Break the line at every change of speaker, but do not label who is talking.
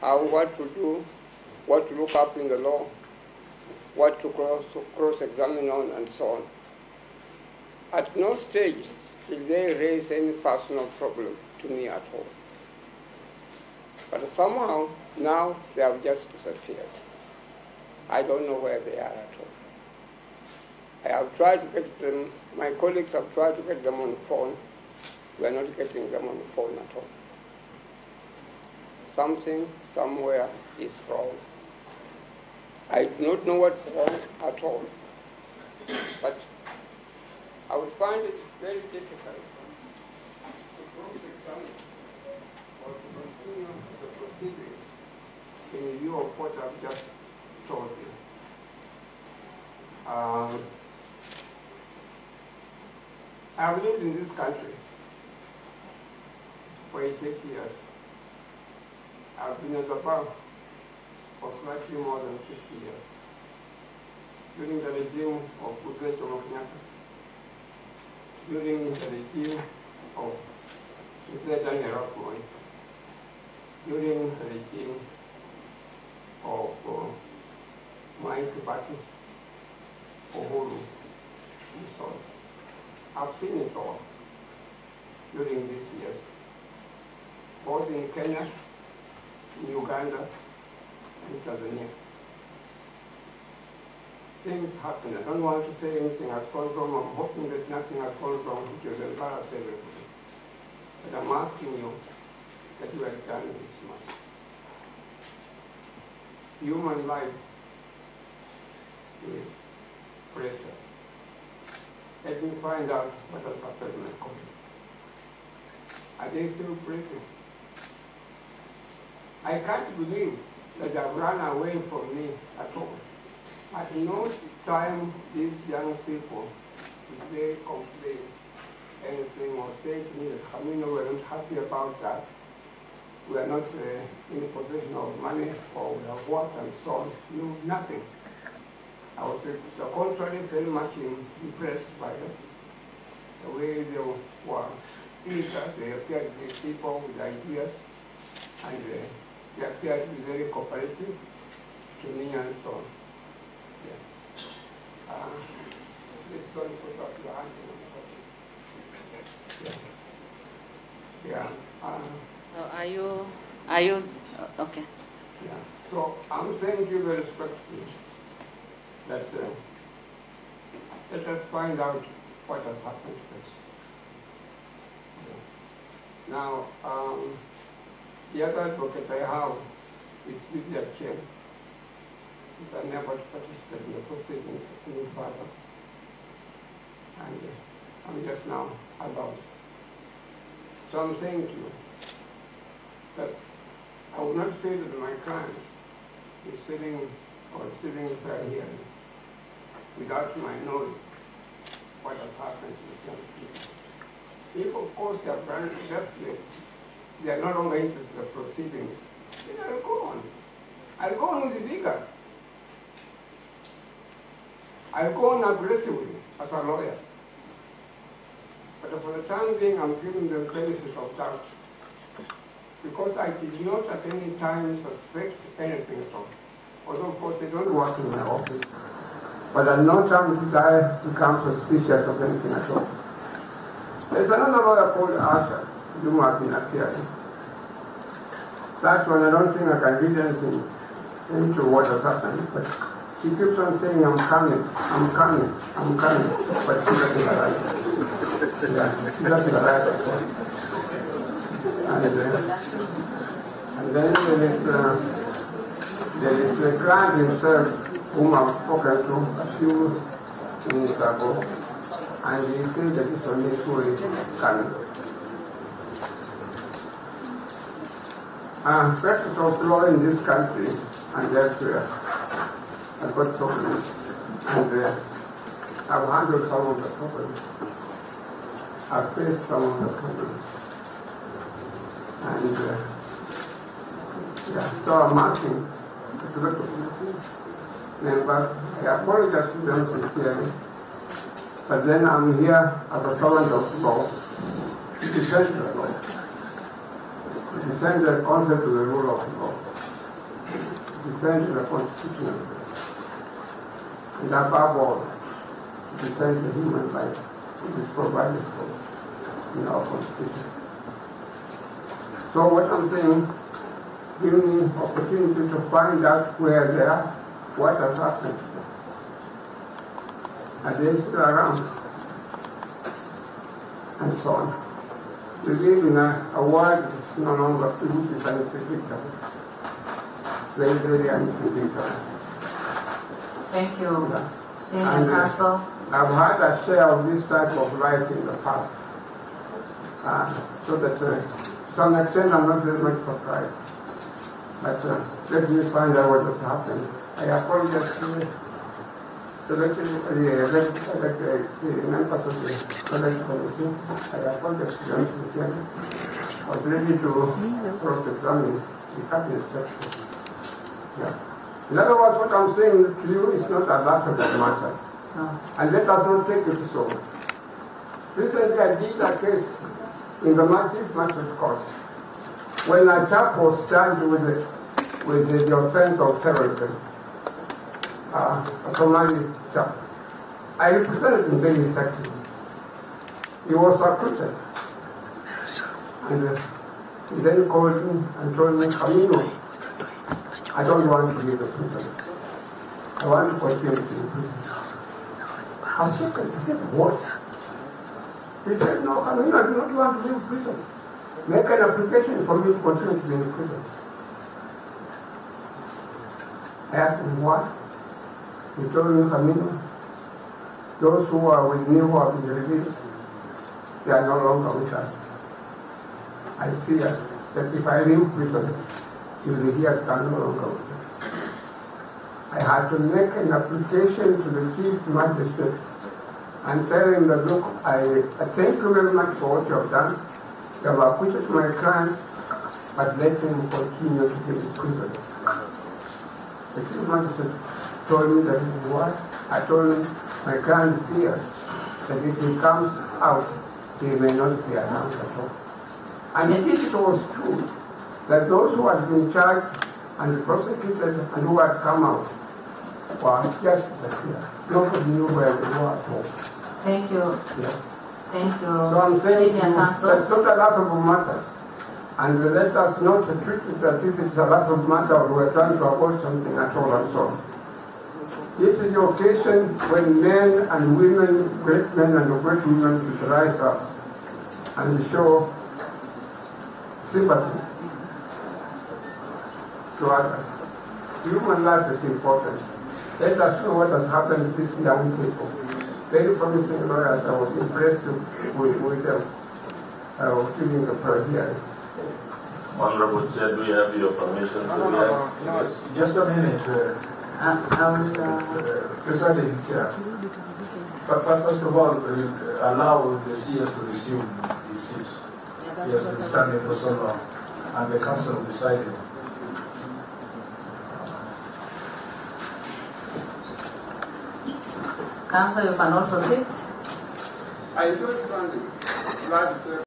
how what to do, what to look up in the law, what to cross, cross-examine on, and so on. At no stage did they raise any personal problem to me at all. But somehow, now they have just disappeared. I don't know where they are at all. I have tried to get them, my colleagues have tried to get them on the phone. We are not getting them on the phone at all. Something somewhere is wrong. I do not know what's wrong at all. But I would find it very difficult to cross-examine or to continue the proceedings in view of what I've just told you. Um, I've lived in this country for 88 years. I've been at the bar for slightly more than 50 years. During the regime of Goodluck Jomo during the regime of. Daniel Arap during the regime of uh, Mwai Kibaki, Uhuru, and so on. I've seen it all during these years, both in Kenya, in Uganda, and Tanzania. Things happen. I don't want to say anything wrong. I'm hoping that nothing has gone wrong which will embarrass everybody. But I'm asking you that you have done this much. Human life is precious. Let me find out what has happened in my country. Are they still breathing? I can't believe that they've run away from me at all. At no time these young people, if they complain anything or say to me that Khaminwa, we're not happy about that, we are not uh, in possession of money or we have what and so on, no, nothing. I was uh, the contrary very much impressed by it. The way they were eager, they appeared to be people with ideas and uh, to be very cooperative to me and so on. Yeah. Uh, let's go and put up your hand on the Yeah. yeah. Uh,
So are you, are you, uh, okay.
yeah. So I'm saying to you very respectfully that uh, let us find out what has happened first. Yeah. Now, um, the other advocate I have is Lydia Chen. She's unable to participate in the proceedings any further. And uh, I'm just now about. So I'm saying to you that I would not say that my client is sitting or sitting right here without my knowing what has happened to young people. If, of course, they are very desperate, they are no longer interested in the proceedings, then I'll go on. I'll go on with the vigor. I'll go on aggressively as a lawyer. But for the time being, I'm giving them benefit of doubt because I did not at any time suspect anything at all. Although, of course, they don't work in my office. But at no time did I become suspicious of anything at all. There's another lawyer called Asha, I've been appearing. That one, I don't think I can read anything into what has happened, but she keeps on saying, I'm coming, I'm coming, I'm coming, but she doesn't arrive. Yeah, she doesn't arrive. And, uh, and then there is, uh, there is the client himself whom I've spoken to a few minutes ago, and he said that it's only fully coming. Uh, practice of law in this country and elsewhere has got problems, and uh, I've handled some of the problems. I've faced some of the problems. And uh, yeah, so I'm asking, a lot members, I apologize to them sincerely, but then I'm here as a servant of law to defend the law, defend the concept of the rule of law. defend the Constitution and above all, defend the human life which is provided for in our Constitution. So what I'm saying, give me opportunity to find out where they are, what has happened. Are they still around? And so on. We live in a, a world that is no longer which is unpredictable. Very, very unpredictable.
Thank you,
Yeah.
Senior
And, uh. I've had a share of this type of life in the past. Uh, so that uh, to some extent I'm not very much surprised. But uh, let me find out what has happened. I apologize of apologize to the. Yeah. In other words, what I'm saying to you is not a laughable matter.
No.
And let us not take it so. Recently, I did a case in the Massive Matters Court when a chap was charged with the, with the, the offense of terrorism, uh, a Somali chap. I represented him very effectively. He was acquitted. And uh, he then called me and told me, Khaminwa, I don't want to be the prison. I want to continue to in prison. I said, what? He said, no, mean, I do not want to in prison. Make an application for me to continue to be in prison. I asked him, what? He told me, those who are with me who have been released, they are no longer with us. I fear that if I leave prison, you will hear no longer with us. I had to make an application to the chief magistrate and tell him that, look, I, I thank you very much for what you have done. You have acquitted my client, but let him continue to be in prison. The chief magistrate told me that what? I told him my client fears that if he comes out, he may not be announced at all. And it was true that those who had been charged and prosecuted and who had come out were just disappeared. Nobody knew where they were at all.
Thank you,
Yeah.
thank you,
So I'm saying
Senior
to you,
Counsel.
that's not a laughable matter. And let us not treat it as if it's a laughable matter or we're trying to avoid something at all and so on. This is the occasion when men and women, great men and great women, should rise up and show sympathy to others. Human life is important. Let us know what has happened to these young people. Very promising lawyers. I was impressed with, with them. I was giving a prayer here.
Honorable Chair, do you have your permission to react? Yes.
Just a minute, uh,
I, I will,
uh, Presiding Chair. Fir- fir- First of all, uh, allow the CS to resume his seat. He has been standing for so long, and the council decided.
Counsel, you can also sit.
I enjoy standing. Glad to